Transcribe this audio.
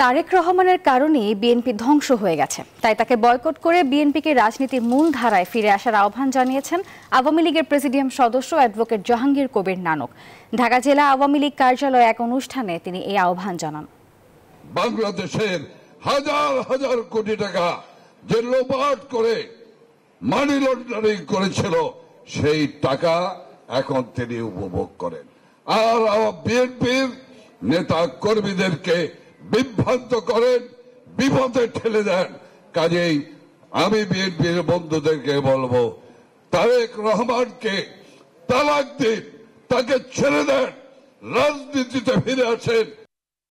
তারেক রহমানের কারণেই বিএনপি ধ্বংস হয়ে গেছে। তাই তাকে বয়কট করে বিএনপিকে রাজনীতির মূল ধারায় ফিরে আসার আহ্বান জানিয়েছেন আওয়ামী লীগের প্রেসিডিয়াম সদস্য অ্যাডভোকেট জাহাঙ্গীর কবির নানক। ঢাকা জেলা আওয়ামী লীগ কার্যালয়ে এক অনুষ্ঠানে তিনি এই আহ্বান জানান। বাংলাদেশের হাজার হাজার কোটি টাকা যে লোপাট করে মানি লন্ডারিং করেছিল, সেই টাকা এখন তিনি উপভোগ করেন। আর বিএনপির নেতা কর্মীদেরকে বিভ্রান্ত করেন বিপদে ঠেলে দেন। কাজেই আমি বিএনপির বন্ধুদেরকে বলব, তারেক রহমানকে তালাক দিন, তাকে ছেড়ে দেন, রাজনীতিতে ফিরে আসেন।